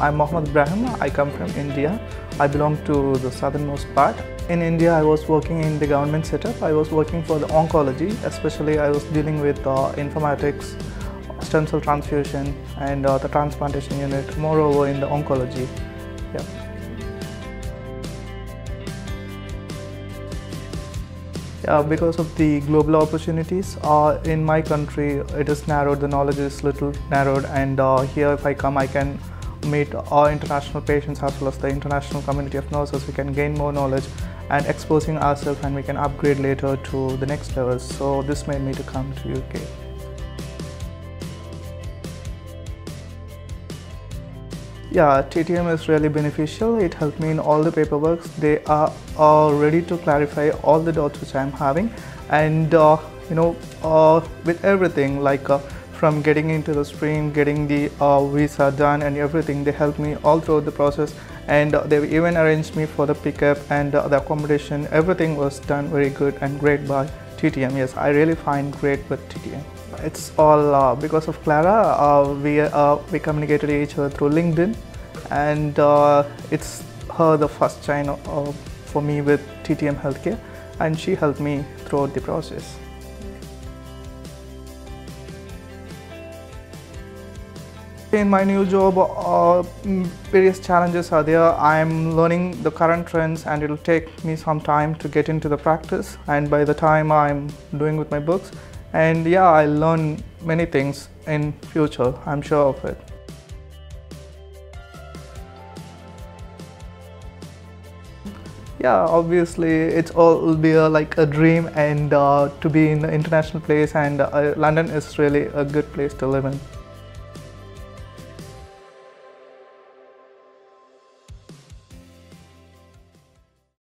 I'm Mohamed Ibrahim. I come from India. I belong to the southernmost part. In India, I was working in the government setup. I was working for the oncology, especially I was dealing with uh, informatics, stem cell transfusion, and uh, the transplantation unit. Moreover, in the oncology. Yeah. Yeah, because of the global opportunities uh, in my country, it is narrowed. The knowledge is little narrowed, and uh, here, if I come, I can meet our international patients as well as the international community of nurses. We can gain more knowledge and exposing ourselves, and we can upgrade later to the next levels. So this made me to come to UK. Yeah, TTM is really beneficial. It helped me in all the paperwork. They are, are ready to clarify all the doubts which I'm having, and uh, you know, uh, with everything like uh, from getting into the stream, getting the uh, visa done, and everything, they helped me all throughout the process. And uh, they even arranged me for the pickup and uh, the accommodation. Everything was done very good and great by TTM. Yes, I really find great with TTM. It's all uh, because of Clara. Uh, we uh, we communicated each other through LinkedIn, and uh, it's her the first sign uh, for me with TTM Healthcare, and she helped me throughout the process. In my new job, uh, mm, various challenges are there. I'm learning the current trends and it'll take me some time to get into the practice. And by the time I'm doing with my books, and yeah, I'll learn many things in future. I'm sure of it. Yeah, obviously, it's all will be a, like a dream, and uh, to be in an international place, and uh, London is really a good place to live in.